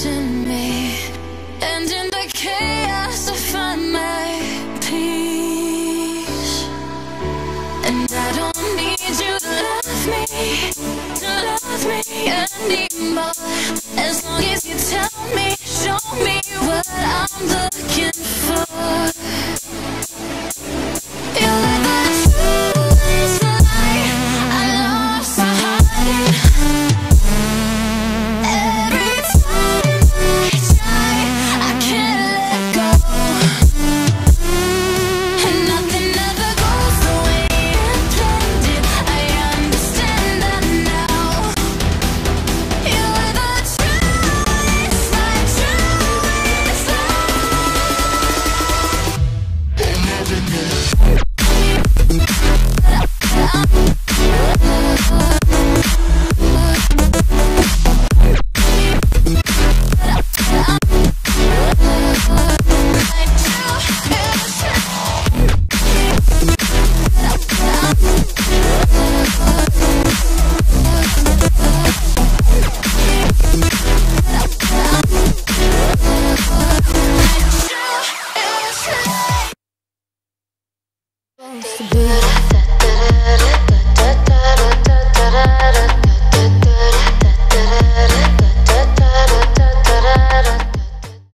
me. And in the cave magic is. Good.